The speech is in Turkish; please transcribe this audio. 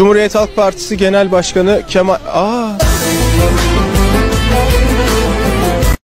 Cumhuriyet Halk Partisi Genel Başkanı Kemal... Aa,